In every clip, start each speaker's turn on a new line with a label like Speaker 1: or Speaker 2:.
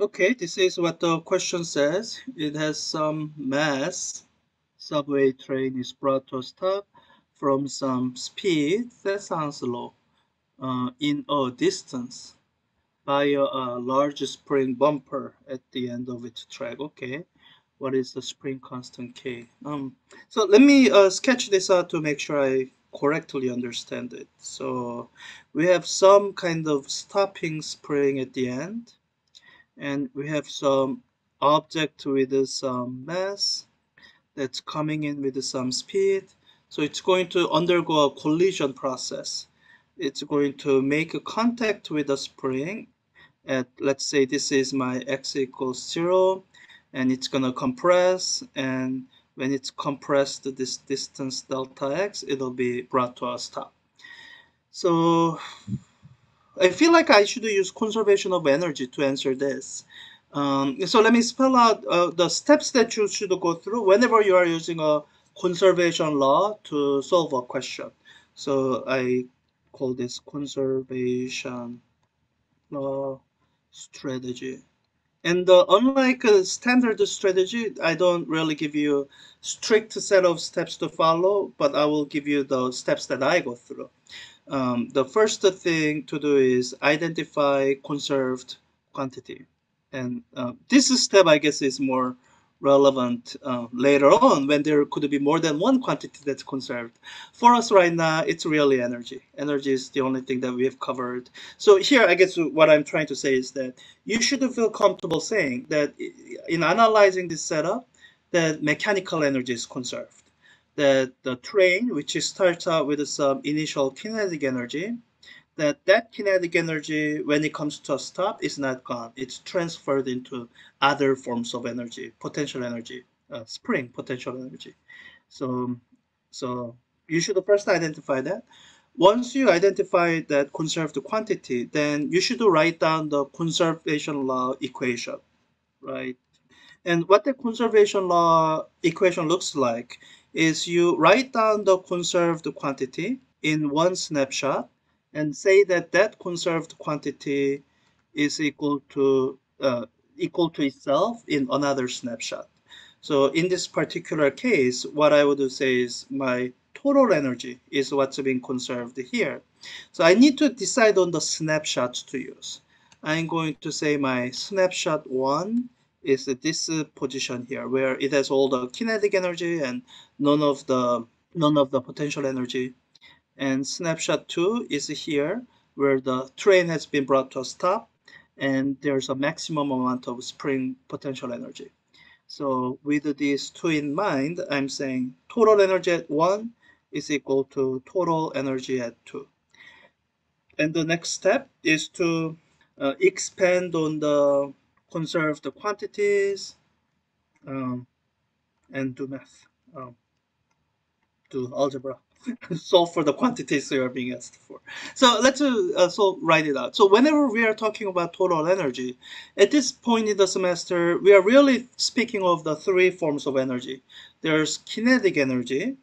Speaker 1: Okay, this is what the question says. It has some mass. Subway train is brought to a stop from some speed. That sounds low. Uh, in a distance by a, a large spring bumper at the end of its track. Okay, what is the spring constant K? Um, so let me uh, sketch this out to make sure I correctly understand it. So we have some kind of stopping spring at the end and we have some object with some mass that's coming in with some speed. So it's going to undergo a collision process. It's going to make a contact with the spring at, let's say this is my x equals zero, and it's gonna compress, and when it's compressed to this distance delta x, it'll be brought to a stop. So I feel like I should use conservation of energy to answer this. Um, so let me spell out uh, the steps that you should go through whenever you are using a conservation law to solve a question. So I call this conservation law strategy. And uh, unlike a standard strategy, I don't really give you strict set of steps to follow, but I will give you the steps that I go through um, the first thing to do is identify conserved quantity. And uh, this step, I guess, is more relevant uh, later on when there could be more than one quantity that's conserved. For us right now, it's really energy. Energy is the only thing that we have covered. So here, I guess what I'm trying to say is that you should feel comfortable saying that in analyzing this setup, that mechanical energy is conserved that the train, which starts out with some initial kinetic energy, that that kinetic energy, when it comes to a stop, is not gone. It's transferred into other forms of energy, potential energy, uh, spring potential energy. So, so you should first identify that. Once you identify that conserved quantity, then you should write down the conservation law equation, right? And what the conservation law equation looks like is you write down the conserved quantity in one snapshot and say that that conserved quantity is equal to uh, equal to itself in another snapshot. So in this particular case, what I would say is my total energy is what's being conserved here. So I need to decide on the snapshots to use. I'm going to say my snapshot one is this position here where it has all the kinetic energy and none of the none of the potential energy. And snapshot 2 is here where the train has been brought to a stop and there's a maximum amount of spring potential energy. So with these two in mind i'm saying total energy at 1 is equal to total energy at 2 and the next step is to uh, expand on the conserve the quantities, um, and do math, um, do algebra, solve for the quantities you are being asked for. So let's uh, so write it out. So whenever we are talking about total energy, at this point in the semester, we are really speaking of the three forms of energy. There's kinetic energy.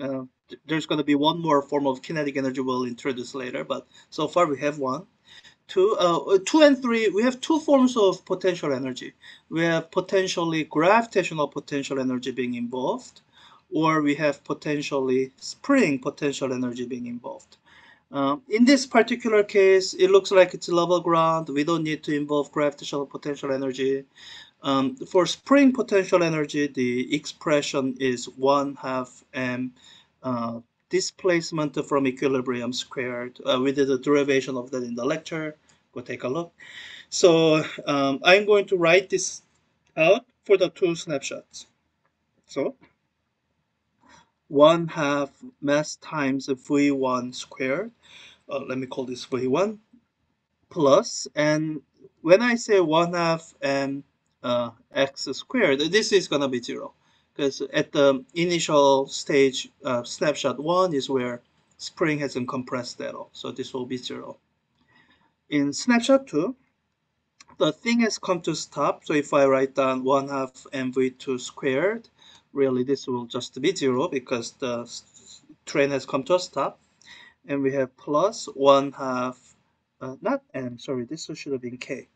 Speaker 1: Uh, there's going to be one more form of kinetic energy we'll introduce later, but so far we have one two, uh, two and three, we have two forms of potential energy. We have potentially gravitational potential energy being involved, or we have potentially spring potential energy being involved. Uh, in this particular case, it looks like it's level ground. We don't need to involve gravitational potential energy. Um, for spring potential energy, the expression is 1 half m uh, displacement from equilibrium squared. Uh, we did a derivation of that in the lecture. Go take a look. So um, I'm going to write this out for the two snapshots. So 1 half mass times V1 squared. Uh, let me call this V1 plus, and when I say 1 half m uh, x squared, this is going to be 0 because at the initial stage, uh, snapshot one is where spring hasn't compressed at all. So this will be zero. In snapshot two, the thing has come to stop. So if I write down one half mv2 squared, really this will just be zero because the train has come to a stop. And we have plus one half, uh, not m, sorry, this should have been k.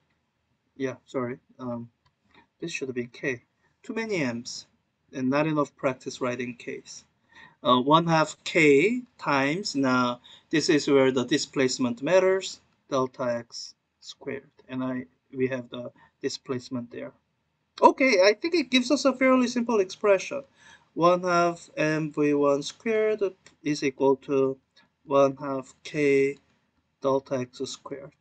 Speaker 1: yeah, sorry. Um, this should have been K. Too many M's and not enough practice writing K's. Uh, 1 half K times, now this is where the displacement matters, delta X squared. And I we have the displacement there. Okay, I think it gives us a fairly simple expression. 1 half mv1 squared is equal to 1 half k delta x squared.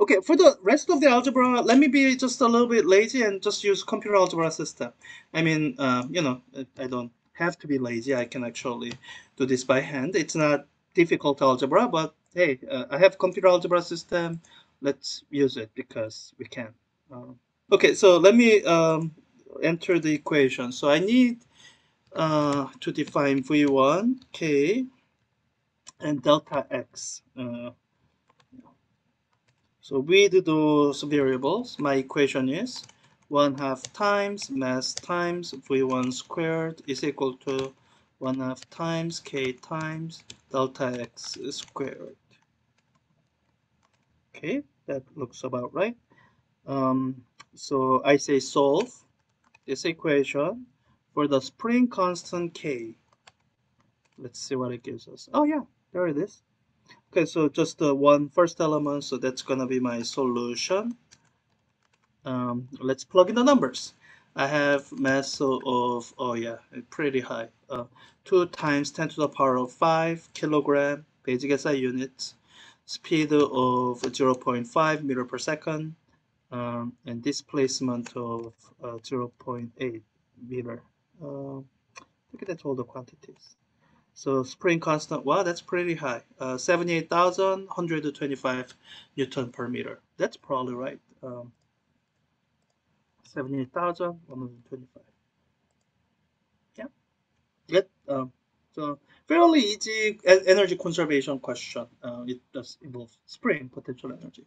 Speaker 1: Okay, for the rest of the algebra, let me be just a little bit lazy and just use computer algebra system. I mean, uh, you know, I don't have to be lazy. I can actually do this by hand. It's not difficult algebra, but hey, uh, I have computer algebra system. Let's use it because we can. Uh, okay, so let me um, enter the equation. So I need uh, to define v1, k, and delta x. Uh, so with those variables, my equation is 1 half times mass times v1 squared is equal to 1 half times k times delta x squared. Okay, that looks about right. Um, so I say solve this equation for the spring constant k. Let's see what it gives us. Oh yeah, there it is. Okay, so just the one first element, so that's gonna be my solution. Um, let's plug in the numbers. I have mass of, oh yeah, pretty high. Uh, 2 times 10 to the power of 5 kilogram basic SI units, speed of 0.5 meter per second, um, and displacement of uh, 0.8 meter. Uh, look at that all the quantities. So spring constant, wow, that's pretty high. Uh, 78,125 Newton per meter. That's probably right. Um, 78,125. Yeah. Good. Um, so fairly easy energy conservation question. Uh, it does involve spring potential energy.